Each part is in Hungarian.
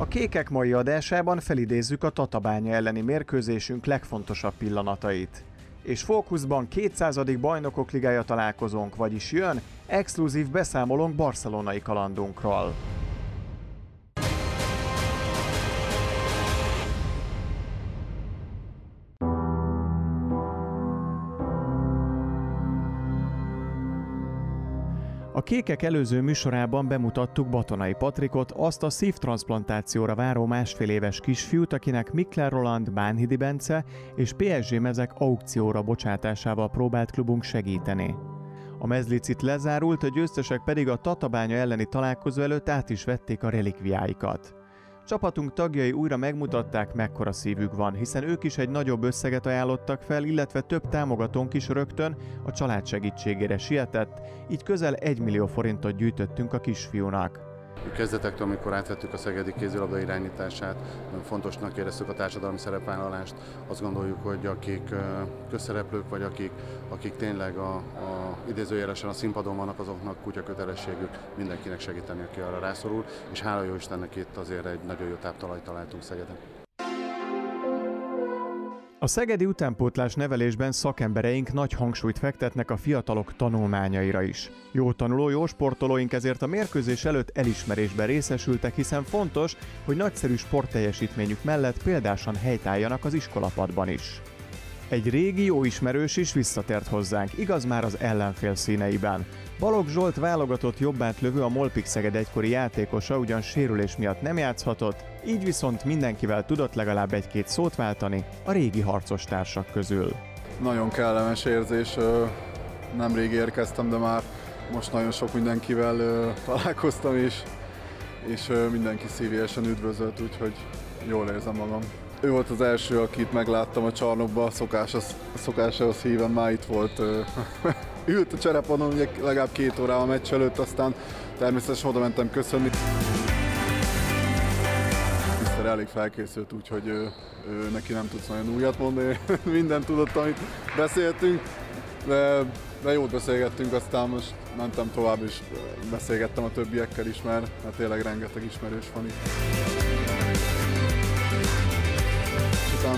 A kékek mai adásában felidézzük a Tatabánya elleni mérkőzésünk legfontosabb pillanatait. És fókuszban 200. bajnokok ligája találkozónk, vagyis jön exkluzív beszámolónk barcelonai kalandunkról. A Kékek előző műsorában bemutattuk Batonai Patrikot, azt a szívtransplantációra váró másfél éves kisfiút, akinek Mikler Roland, Bánhidi Bence és PSG mezek aukcióra bocsátásával próbált klubunk segíteni. A mezlicit lezárult, a győztesek pedig a Tatabánya elleni találkozó előtt át is vették a relikviáikat. Csapatunk tagjai újra megmutatták, mekkora szívük van, hiszen ők is egy nagyobb összeget ajánlottak fel, illetve több támogatónk is rögtön a család segítségére sietett, így közel 1 millió forintot gyűjtöttünk a kisfiúnak. Kezdetektől, amikor átvettük a Szegedi kézilabda irányítását, fontosnak éreztük a társadalmi szerepvállalást. Azt gondoljuk, hogy akik közszereplők, vagy akik, akik tényleg a, a idézőjelesen a színpadon vannak, azoknak kutya kötelességük mindenkinek segíteni, aki arra rászorul, és hála jó Istennek itt azért egy nagyon jó táptalajt találtunk Szegeden. A szegedi utánpótlás nevelésben szakembereink nagy hangsúlyt fektetnek a fiatalok tanulmányaira is. Jó tanuló, jó sportolóink ezért a mérkőzés előtt elismerésben részesültek, hiszen fontos, hogy nagyszerű sportteljesítményük mellett példásan helytálljanak az iskolapadban is. Egy régi jó ismerős is visszatért hozzánk, igaz már az ellenfél színeiben. Balog Zsolt válogatott jobbát lövő a Molpik Szeged egykori játékosa ugyan sérülés miatt nem játszhatott, így viszont mindenkivel tudott legalább egy-két szót váltani a régi harcos társak közül. Nagyon kellemes érzés, nem rég érkeztem, de már most nagyon sok mindenkivel találkoztam, és, és mindenki szívélyesen üdvözölt, úgyhogy jól érzem magam. Ő volt az első, akit megláttam a csarnokban, szokás, szokásához híven már itt volt. Ült a cserepadon ugye legalább két órával a meccs előtt, aztán természetesen oda mentem köszönni. Mr. elég felkészült, úgyhogy ő, ő, neki nem tudsz nagyon újat mondani, minden tudott, amit beszéltünk, de, de jót beszélgettünk, aztán most mentem tovább, és beszélgettem a többiekkel is, mert, mert tényleg rengeteg ismerős van itt.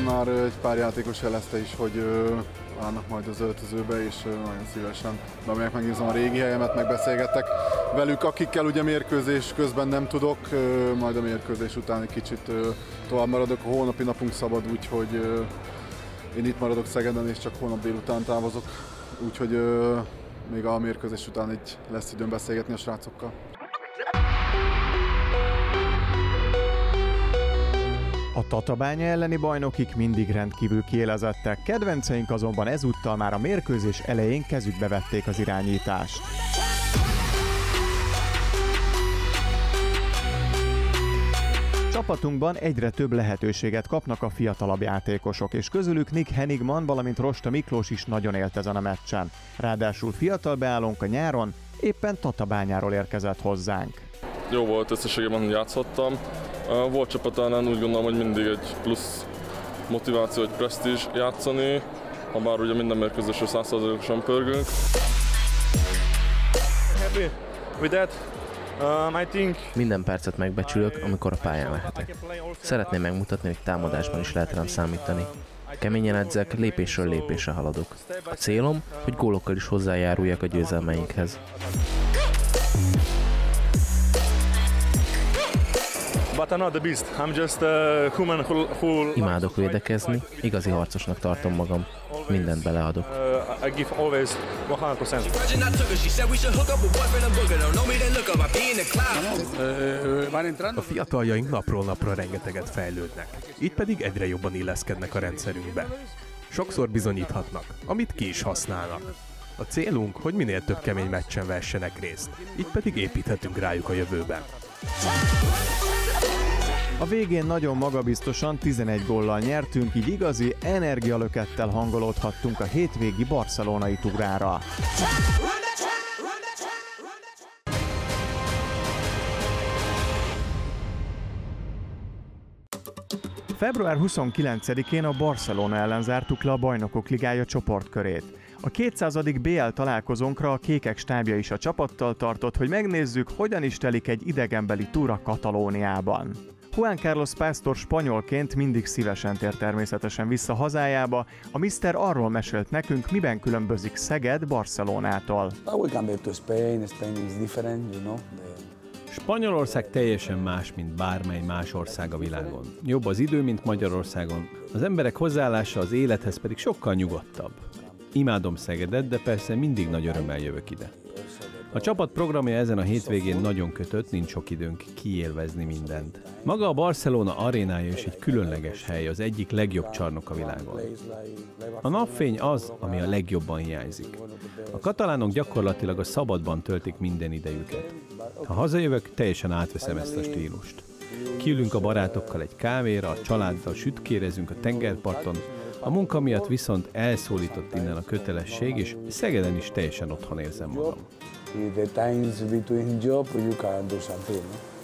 Aztán már egy pár játékos jelezte is, hogy állnak majd az öltözőbe, és nagyon szívesen bemegyek, megnézem a régi helyemet, megbeszélgetek velük, akikkel ugye mérkőzés közben nem tudok, majd a mérkőzés után egy kicsit tovább maradok, a holnapi napunk szabad, úgyhogy én itt maradok Szegeden, és csak holnap délután távozok, úgyhogy még a mérkőzés után egy lesz időm beszélgetni a srácokkal. A Tatabánya elleni bajnokik mindig rendkívül kiélezettek, kedvenceink azonban ezúttal már a mérkőzés elején kezükbe vették az irányítást. Csapatunkban egyre több lehetőséget kapnak a fiatalabb játékosok, és közülük Nick Henigman, valamint Rosta Miklós is nagyon élt ezen a meccsen. Ráadásul fiatal beállónk a nyáron éppen Tatabányáról érkezett hozzánk. Jó volt összességében, hogy játszhattam. Volt csapatánál úgy gondolom, hogy mindig egy plusz motiváció, egy presztízs játszani, ha bár ugye minden mérkőzésről százszerzalékosan pörgünk. Happy with that. Um, I think... Minden percet megbecsülök, amikor a pályán lehetek. Szeretném megmutatni, hogy támadásban is lehet rám számítani. Keményen edzek, lépésről lépésre haladok. A célom, hogy gólokkal is hozzájáruljak a győzelmeinkhez. But I'm not the beast. I'm just a human who, who Imádok védekezni, igazi harcosnak tartom magam. Mindent beleadok. Uh, I give always 100%. A fiataljaink napról napra rengeteget fejlődnek, itt pedig egyre jobban illeszkednek a rendszerünkbe. Sokszor bizonyíthatnak, amit ki is használnak. A célunk, hogy minél több kemény meccsen vessenek részt, itt pedig építhetünk rájuk a jövőben. A végén nagyon magabiztosan 11 góllal nyertünk, így igazi energialökettel hangolódhattunk a hétvégi barcelonai túrára. Február 29-én a Barcelona ellen zártuk le a Bajnokok Ligája csoportkörét. A 200. BL találkozónkra a kékek stábja is a csapattal tartott, hogy megnézzük, hogyan is telik egy idegenbeli túra Katalóniában. Juan Carlos Pásztor spanyolként mindig szívesen tér természetesen vissza hazájába. A Mister arról mesélt nekünk, miben különbözik Szeged Barcelonától. Spanyolország teljesen más, mint bármely más ország a világon. Jobb az idő, mint Magyarországon. Az emberek hozzáállása az élethez pedig sokkal nyugodtabb. Imádom Szegedet, de persze mindig nagy örömmel jövök ide. A csapat programja ezen a hétvégén nagyon kötött, nincs sok időnk kiélvezni mindent. Maga a Barcelona arénája is egy különleges hely, az egyik legjobb csarnok a világon. A napfény az, ami a legjobban hiányzik. A katalánok gyakorlatilag a szabadban töltik minden idejüket. Ha hazajövök, teljesen átveszem ezt a stílust. Kiülünk a barátokkal egy kávéra, a családdal sütkérezünk a tengerparton, a munka miatt viszont elszólított innen a kötelesség, és Szegeden is teljesen otthon érzem magam.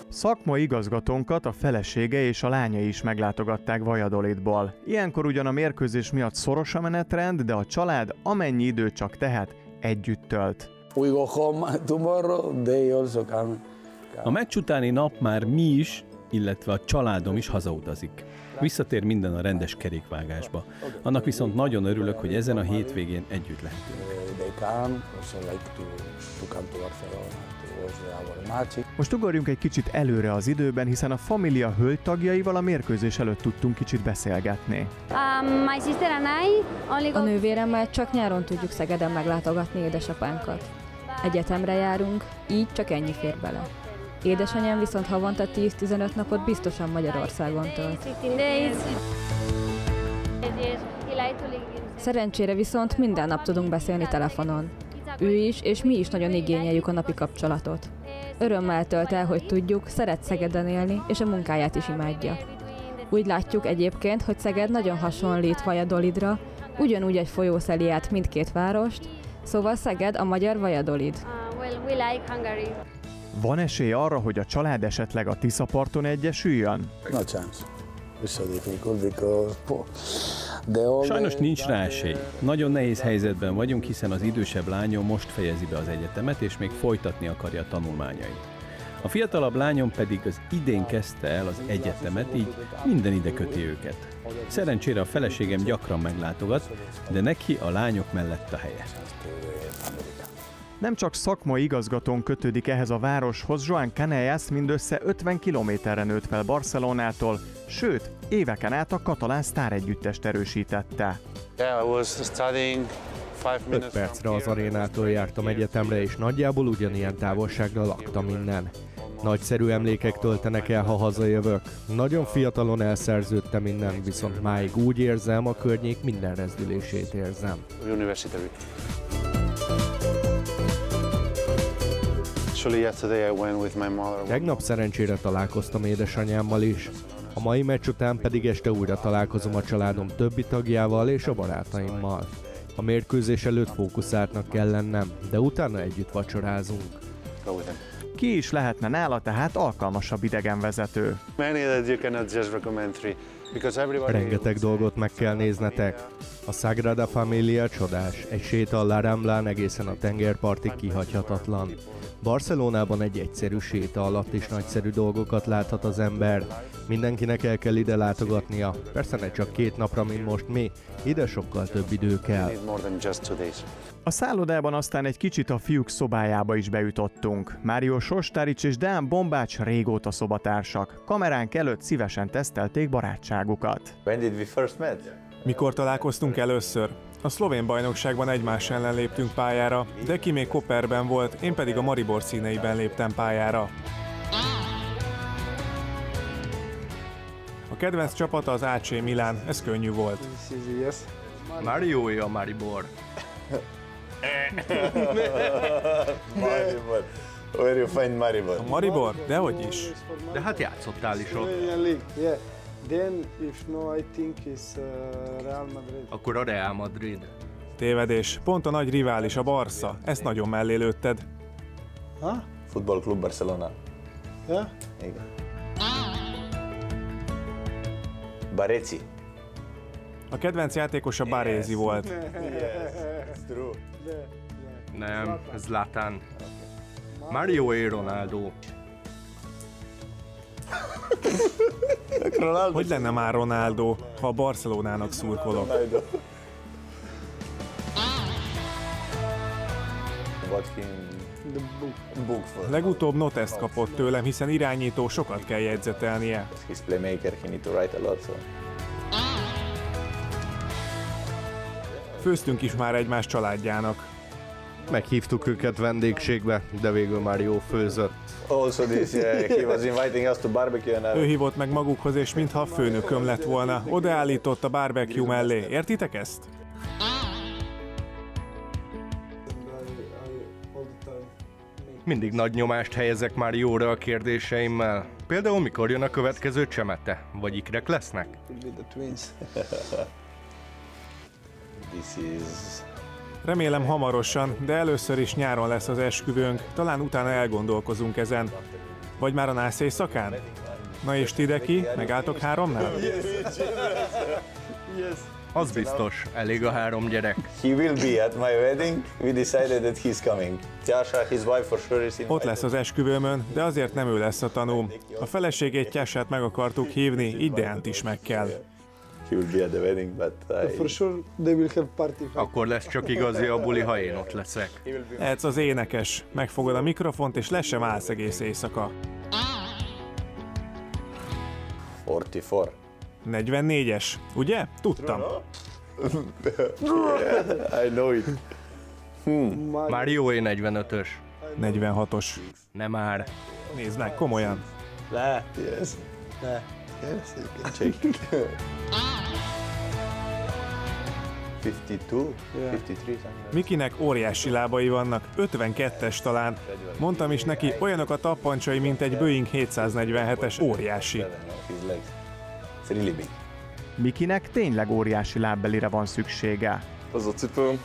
Szakmai igazgatónkat a felesége és a lánya is meglátogatták Vajadolidból. Ilyenkor ugyan a mérkőzés miatt szoros a menetrend, de a család amennyi időt csak tehet, együtt tölt. A meccs utáni nap már mi is, illetve a családom is hazautazik. Visszatér minden a rendes kerékvágásba. Annak viszont nagyon örülök, hogy ezen a hétvégén együtt lehetünk. Most ugorjunk egy kicsit előre az időben, hiszen a família hölgytagjaival a mérkőzés előtt tudtunk kicsit beszélgetni. A nővéremmel csak nyáron tudjuk Szegeden meglátogatni édesapánkat. Egyetemre járunk, így csak ennyi fér bele. Édesanyám viszont havonta 10-15 napot biztosan Magyarországon tölt. Szerencsére viszont minden nap tudunk beszélni telefonon. Ő is, és mi is nagyon igényeljük a napi kapcsolatot. Örömmel tölt el, hogy tudjuk, szeret Szegeden élni, és a munkáját is imádja. Úgy látjuk egyébként, hogy Szeged nagyon hasonlít Vajadolidra, ugyanúgy egy folyó szeli át mindkét várost, szóval Szeged a magyar Vajadolid. Van esély arra, hogy a család esetleg a Tiszaparton egyesüljön? Difficult because Sajnos nincs rá esély. Nagyon nehéz helyzetben vagyunk, hiszen az idősebb lányom most fejezi be az egyetemet, és még folytatni akarja a tanulmányait. A fiatalabb lányom pedig az idén kezdte el az egyetemet, így minden ide köti őket. Szerencsére a feleségem gyakran meglátogat, de neki a lányok mellett a helye. Nem csak szakmai igazgatón kötődik ehhez a városhoz, Joan Canellas mindössze 50 kilométerre nőtt fel Barcelonától, sőt, éveken át a katalán sztáregyüttest erősítette. Öt percre az arénától jártam egyetemre, és nagyjából ugyanilyen távolságra laktam innen. Nagyszerű emlékek töltenek el, ha hazajövök. Nagyon fiatalon elszerződtem innen, viszont máig úgy érzem, a környék minden rezdülését érzem. Tegnap szerencsére találkoztam édesanyámmal is. A mai meccs után pedig este újra találkozom a családom többi tagjával és a barátaimmal. A mérkőzés előtt fókuszáltnak kell lennem, de utána együtt vacsorázunk. Ki is lehetne nála tehát alkalmasabb idegenvezető? Rengeteg dolgot meg kell néznetek. A Sagrada Familia csodás, egy séta a La Ramblán egészen a tengerpartig kihagyhatatlan. Barcelonában egy egyszerű séta alatt is nagyszerű dolgokat láthat az ember. Mindenkinek el kell ide látogatnia. Persze ne csak két napra, mint most mi. Ide sokkal több idő kell. A szállodában aztán egy kicsit a fiúk szobájába is bejutottunk. Mário Sostárics és Deán Bombács régóta szobatársak. Kameránk előtt szívesen tesztelték barátságukat. Mikor találkoztunk először? A szlovén bajnokságban egymás ellen léptünk pályára, de ki még Koperben volt, én pedig a Maribor színeiben léptem pályára. A kedvenc csapata az AC Milán, ez könnyű volt. Mario a Maribor. Maribor. Where you find Maribor? Maribor? Dehogy is. De hát játszottál is ott. Then, if no, I think it's uh, Real Madrid. Akkor a Real Madrid. Tévedés. Pont a nagy rivális, a Barca. Ezt nagyon mellé lőtted. Ha? Football Club Barcelona. Ja? Igen. Bareci. A kedvenc játékosa Barézi volt. Yes, true. Nem, Zlatan. Mario e Ronaldo. Hogy lenne már Ronaldo, ha a Barcelonának szurkolok? Legutóbb notest kapott tőlem, hiszen irányító sokat kell jegyzetelnie. He's playmaker, he need to write a lot. So. Főztünk is már egymás családjának. Meghívtuk őket vendégségbe, de végül már jó főzött. Also this, yeah, he was inviting us to barbecue and Ő hívott meg magukhoz, és mintha a főnököm lett volna. Odaállított a barbecue mellé. Értitek ezt? Mindig nagy nyomást helyezek már jóra a kérdéseimmel. Például mikor jön a következő csemete? Vagy ikrek lesznek? this is Remélem hamarosan, de először is nyáron lesz az esküvőnk, talán utána elgondolkozunk ezen. Vagy már a nász éjszakán? Na és ti, Deki, megálltok háromnál? Az biztos, elég a három gyerek. He will be at my wedding. We decided that he's coming. Tiasha, his wife for sure is. Ott lesz az esküvőmön, de azért nem ő lesz a tanúm. A feleségét Tyását meg akartuk hívni, így Deánt is meg kell. He will be at the wedding, but I... For sure they will have party. Akkor lesz csak igazi a buli, ha én ott leszek. Ez az énekes. Megfogod a mikrofont, és lesz sem állsz egész éjszaka. 44. 44-es, ugye? Tudtam. I know it. Már jó én 45-ös. 46-os. Nem már. Nézd meg, komolyan. Le. Yes. Le. Yes, you can check. 52, 53 something. Mikinek óriási lábai vannak, 52-es talán. Mondtam is neki, olyanok a tappancsai, mint egy Boeing 747-es óriási. Mikinek tényleg óriási lábbelire van szüksége. Ez a cipőm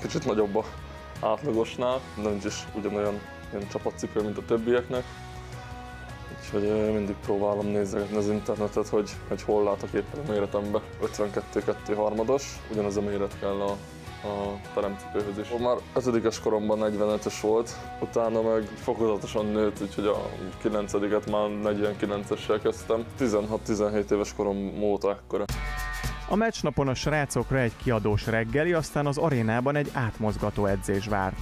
kicsit nagyobb a átlagosnál, nincs is ugyanolyan ilyen csapatcipő, mint a többieknek. Úgyhogy eh, mindig próbálom nézegetni az internetet, hogy, hogy hol látok éppen a méretembe. 52-2 harmados, ugyanaz a méret kell a, a teremcipőhöz is. Már 5 koromban 45-ös volt, utána meg fokozatosan nőtt, úgyhogy a 9-et már 49-essel kezdtem. 16-17 éves korom óta ekkora. A meccsnapon a srácokra egy kiadós reggeli, aztán az arénában egy átmozgató edzés várt.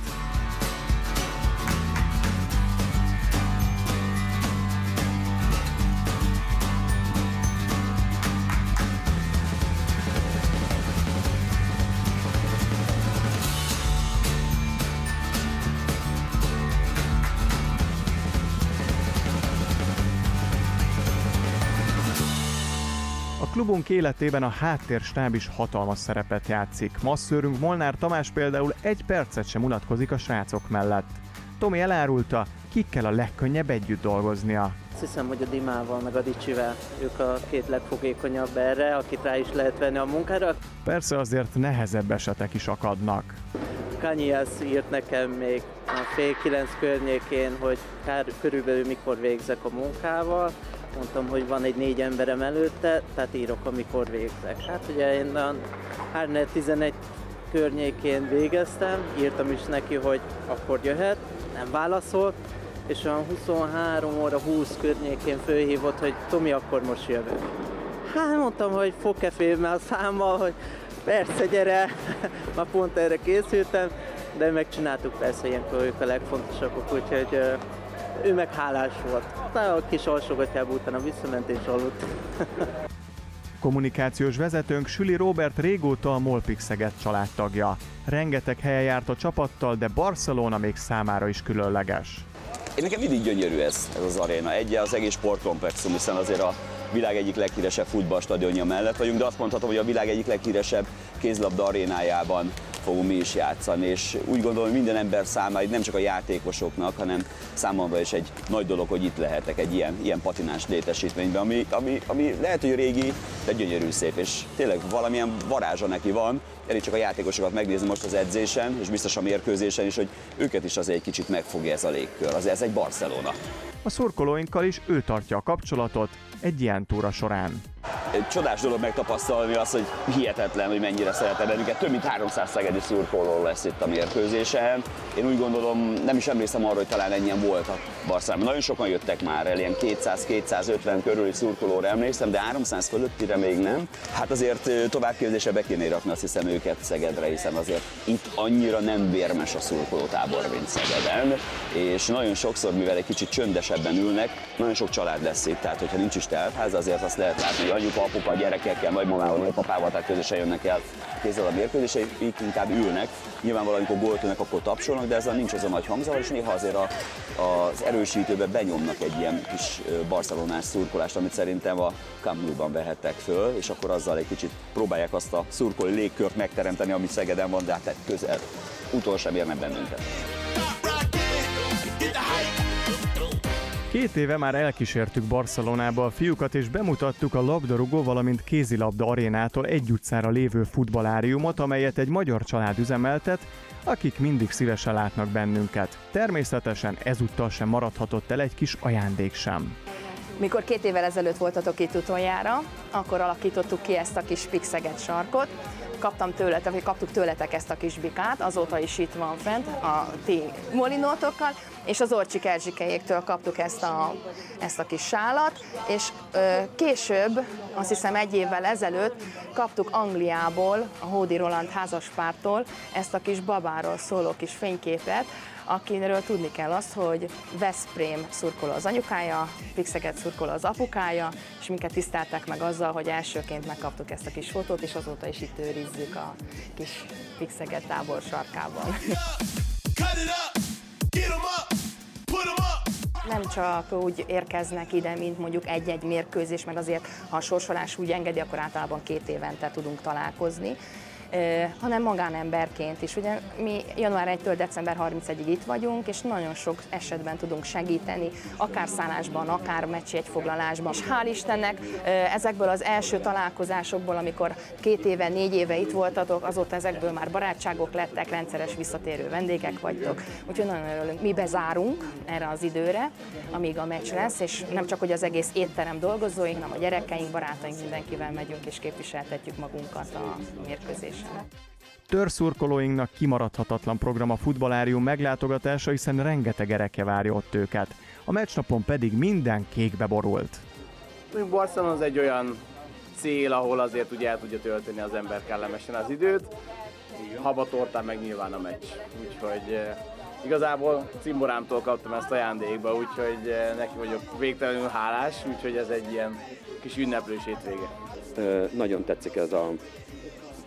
Klubunk életében a háttérstáb is hatalmas szerepet játszik. Masszőrünk Molnár Tamás például egy percet sem unatkozik a srácok mellett. Tomi elárulta, kikkel a legkönnyebb együtt dolgoznia. Azt hiszem, hogy a Dimával meg a Dicsivel, ők a két legfogékonyabb erre, akit rá is lehet venni a munkára. Persze azért nehezebb esetek is akadnak. Kanyias írt nekem még a fél kilenc környékén, hogy kár, körülbelül mikor végzek a munkával. Mondtam, hogy van egy négy emberem előtte, tehát írok, amikor végzek. Hát ugye én a 3-11 környékén végeztem, írtam is neki, hogy akkor jöhet, nem válaszolt, és a 23 óra 20 környékén fölhívott, hogy Tomi, akkor most jövök. Hát mondtam, hogy fog-e félni a számmal, hogy persze gyere, már pont erre készültem, de megcsináltuk persze ilyenkor ők a legfontosabbak, úgyhogy ő meg hálás volt. Utána a kis alsógatjába utána visszament és aludt. Kommunikációs vezetőnk Süli Robert régóta a Molpix Szeged családtagja. Rengeteg helyen járt a csapattal, de Barcelona még számára is különleges. Én nekem mindig gyönyörű ez, ez az aréna. Egy az egész sportkomplexum, hiszen azért a világ egyik leghíresebb futballstadionja mellett vagyunk, de azt mondhatom, hogy a világ egyik leghíresebb kézlabda arénájában fogunk mi is játszani, és úgy gondolom, hogy minden ember számára, nem csak a játékosoknak, hanem számomra is egy nagy dolog, hogy itt lehetek egy ilyen, ilyen patinás létesítményben, ami, ami, ami lehet, hogy régi, de gyönyörű szép, és tényleg valamilyen varázsa neki van, elég csak a játékosokat megnézni most az edzésen, és biztos a mérkőzésen is, hogy őket is azért egy kicsit megfogja ez a légkör, az ez egy Barcelona. A szurkolóinkkal is ő tartja a kapcsolatot egy ilyen túra során. csodás dolog megtapasztalni azt, hogy hihetetlen, hogy mennyire szeretem bennünket. Több mint 300 szegedi szurkoló lesz itt a mérkőzésen. Én úgy gondolom, nem is emlékszem arra, hogy talán ennyien voltak Barcelonában. Nagyon sokan jöttek már el, ilyen 200-250 körüli szurkolóra emlékszem, de 300 fölöttire még nem. Hát azért továbbképzésre be kéne rakni azt hiszem őket Szegedre, hiszen azért itt annyira nem vérmes a szurkolótábor, mint Szegeden. És nagyon sokszor, mivel egy kicsit csöndesebben ülnek, nagyon sok család lesz itt, tehát hogyha nincs is teltház, azért azt lehet látni, hogy anyuka, apuka, a gyerekekkel, vagy mamával, vagy papával, tehát közösen jönnek el kézzel a mérkőzésre, így inkább ülnek. Nyilvánvalóan, amikor gólt akkor tapsolnak, de ezzel nincs az a nagy hangzavar, és néha azért a, az erősítőbe benyomnak egy ilyen kis barcelonás szurkolást, amit szerintem a Camp vehettek föl, és akkor azzal egy kicsit próbálják azt a szurkoló légkört megteremteni, ami Szegeden van, de hát közel utol sem érnek bennünket. Két éve már elkísértük Barcelonába a fiúkat, és bemutattuk a labdarúgó, valamint kézilabda arénától egy utcára lévő futbaláriumot, amelyet egy magyar család üzemeltet, akik mindig szívesen látnak bennünket. Természetesen ezúttal sem maradhatott el egy kis ajándék sem. Mikor két évvel ezelőtt voltatok itt utoljára, akkor alakítottuk ki ezt a kis pixeget sarkot, kaptam tőletek, vagy kaptuk tőletek ezt a kis bikát, azóta is itt van fent a ti molinótokkal, és az Orcsik Erzsikejéktől kaptuk ezt a, ezt a kis sálat, és ö, később, azt hiszem egy évvel ezelőtt kaptuk Angliából, a Hódi Roland házaspártól ezt a kis babáról szóló kis fényképet, akiről tudni kell azt, hogy Veszprém szurkoló az anyukája, Pixeget szurkoló az apukája, és minket tiszteltek meg azzal, hogy elsőként megkaptuk ezt a kis fotót, és azóta is itt őrizzük a kis Pixeget tábor sarkában. Nem csak úgy érkeznek ide, mint mondjuk egy-egy mérkőzés, meg azért, ha a sorsolás úgy engedi, akkor általában két évente tudunk találkozni, hanem magánemberként is. Ugye mi január 1-től december 31-ig itt vagyunk, és nagyon sok esetben tudunk segíteni, akár szállásban, akár meccsjegyfoglalásban. És hál' Istennek ezekből az első találkozásokból, amikor két éve, négy éve itt voltatok, azóta ezekből már barátságok lettek, rendszeres visszatérő vendégek vagytok. Úgyhogy nagyon örülünk. Mi bezárunk erre az időre, amíg a meccs lesz, és nem csak, hogy az egész étterem dolgozóink, hanem a gyerekeink, barátaink, mindenkivel megyünk és képviseltetjük magunkat a mérkőzés. Törszurkolóinknak kimaradhatatlan program a futbalárium meglátogatása, hiszen rengeteg ereke várja ott őket. A meccsnapon pedig minden kékbe borult. Barcelona az egy olyan cél, ahol azért ugye el tudja tölteni az ember kellemesen az időt. Habatortán meg nyilván a meccs. Úgyhogy eh, igazából cimborámtól kaptam ezt ajándékba, úgyhogy eh, neki vagyok végtelenül hálás, úgyhogy ez egy ilyen kis ünneplős hétvége. Nagyon tetszik ez a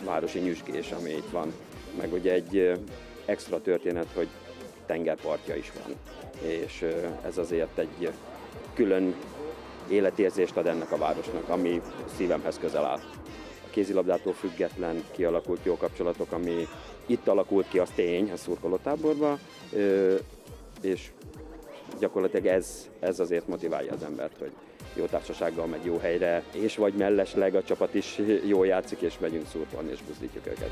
városi nyüzsgés, ami itt van. Meg ugye egy extra történet, hogy tengerpartja is van. És ez azért egy külön életérzést ad ennek a városnak, ami szívemhez közel áll. A kézilabdától független kialakult jó kapcsolatok, ami itt alakult ki, az tény a szurkolótáborban, és gyakorlatilag ez, ez azért motiválja az embert, hogy jó társasággal megy jó helyre, és vagy mellesleg a csapat is jól játszik, és megyünk szurkolni, és buzdítjuk őket.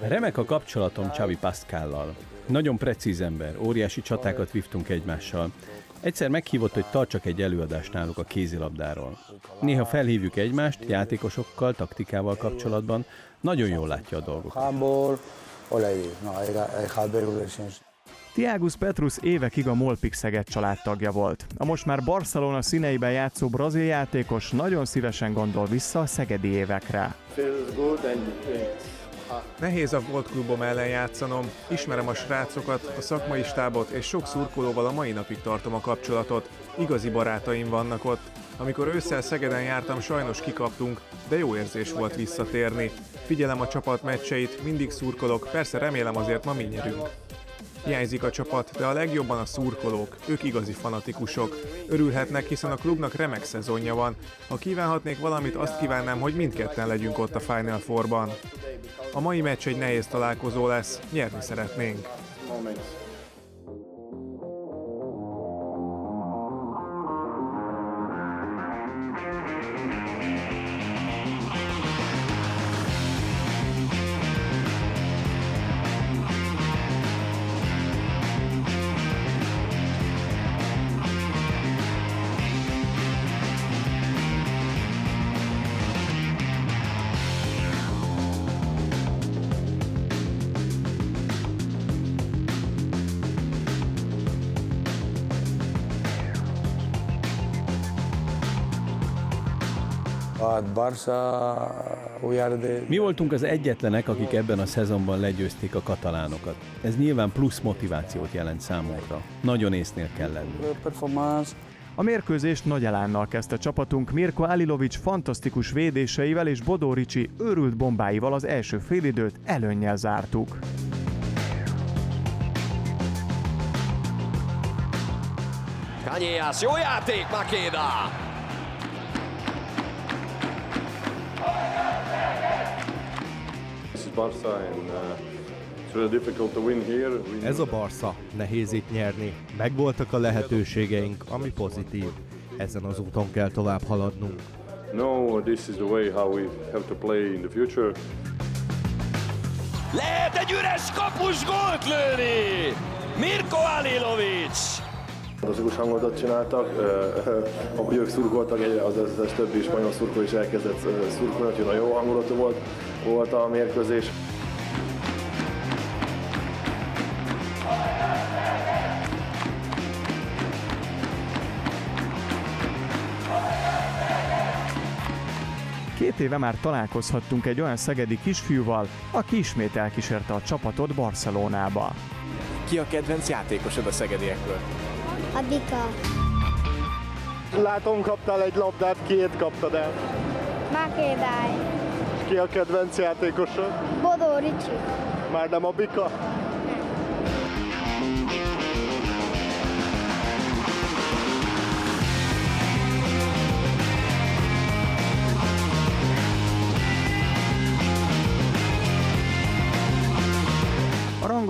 Remek a kapcsolatom Csavi Pascallal. Nagyon precíz ember, óriási csatákat vívtunk egymással. Egyszer meghívott, hogy tartsak egy előadást náluk a kézilabdáról. Néha felhívjuk egymást játékosokkal, taktikával kapcsolatban, nagyon jól látja a dolgokat. Tiagus Petrus évekig a Molpix Szeged családtagja volt. A most már Barcelona színeiben játszó brazil játékos nagyon szívesen gondol vissza a szegedi évekre. Nehéz a volt klubom ellen játszanom, ismerem a srácokat, a szakmai stábot, és sok szurkolóval a mai napig tartom a kapcsolatot. Igazi barátaim vannak ott. Amikor ősszel Szegeden jártam, sajnos kikaptunk, de jó érzés volt visszatérni. Figyelem a csapat meccseit, mindig szurkolok, persze remélem azért ma mi nyerünk. Hiányzik a csapat, de a legjobban a szurkolók, ők igazi fanatikusok. Örülhetnek, hiszen a klubnak remek szezonja van. Ha kívánhatnék valamit, azt kívánnám, hogy mindketten legyünk ott a Final Four-ban. A mai meccs egy nehéz találkozó lesz, nyerni szeretnénk. Mi voltunk az egyetlenek, akik ebben a szezonban legyőzték a katalánokat. Ez nyilván plusz motivációt jelent számunkra. Nagyon észnél kell lennünk. A mérkőzést nagy elánnal kezdte csapatunk Mirko Alilovics fantasztikus védéseivel és Bodó Ricsi őrült bombáival az első félidőt előnnyel zártuk. Kanyéász, jó játék, Makéda! Ez a Barca, nehéz itt nyerni. Megvoltak a lehetőségeink, ami pozitív. Ezen az úton kell tovább haladnunk. No, this is the way how we have to play in the future. Lehet egy üres kapus gólt lőni! Mirko Alilovics! Fantasztikus hangulatot csináltak, ahogy ők szurkoltak, az összes többi spanyol szurkol is elkezdett szurkolni, úgyhogy nagyon jó hangulatú volt, volt a mérkőzés. Két éve már találkozhattunk egy olyan szegedi kisfiúval, aki ismét elkísérte a csapatot Barcelonába. Ki a kedvenc játékosod a szegediekből? A Dika. Látom, kaptál egy labdát, kiét kaptad el? Makédály. Ki a kedvenc játékosod? Bodó Ricsi. Már nem a Bika?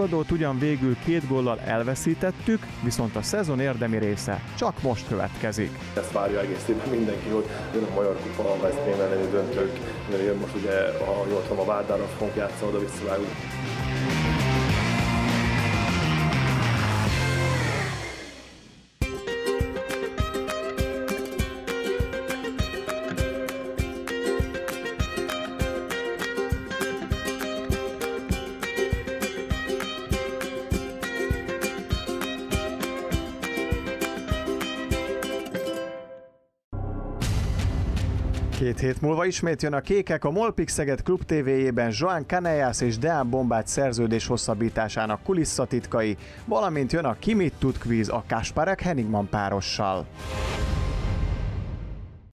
A rangadót ugyan végül két góllal elveszítettük, viszont a szezon érdemi része csak most következik. Ezt várja egész évben mindenki, hogy jön a Magyar Kupa, a West elleni döntők, jön most ugye, ha jól tudom, a Várdára fogunk játszani, oda visszavágunk. Hét múlva ismét jön a kékek a Molpix Szeged Klub TV-jében Joan Canellas és Deán Bombát szerződés hosszabbításának kulisszatitkai, valamint jön a Kimit tud quiz a Kasparek Henigman párossal.